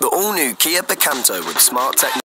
The all-new Kia Picanto with smart technology.